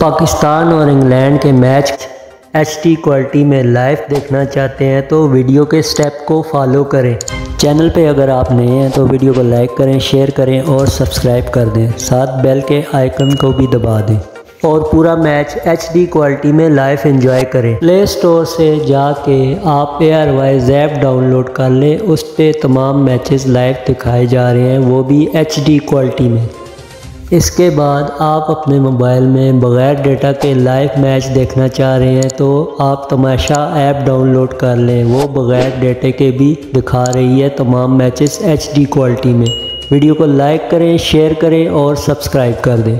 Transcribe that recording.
पाकिस्तान और इंग्लैंड के match HD quality में लाइव देखना चाहते हैं तो वीडियो के स्टेप को फॉलो करें। चैनल पे अगर आप नए हैं तो वीडियो को लाइक करें, शेयर करें और सब्सक्राइब कर दें। साथ बेल के आइकन को भी दबा दें और पूरा मैच एचडी क्वालिटी में लाइव एंजॉय करें। प्ले स्टोर से जाके आप एयर वाइज ऐप डाउनलोड कर लें। उस पर तमाम मैचेस लाइव दिखाए जा रहे हैं, वो भी एचडी क्वालिटी में। इसके बाद आप अपने मोबाइल में बग़ैर डेटा के लाइव मैच देखना चाह रहे हैं तो आप तमाशा ऐप डाउनलोड कर लें। वो बग़ैर डेटे के भी दिखा रही है तमाम मैचेस एचडी क्वालिटी में। वीडियो को लाइक करें, शेयर करें और सब्सक्राइब कर दें।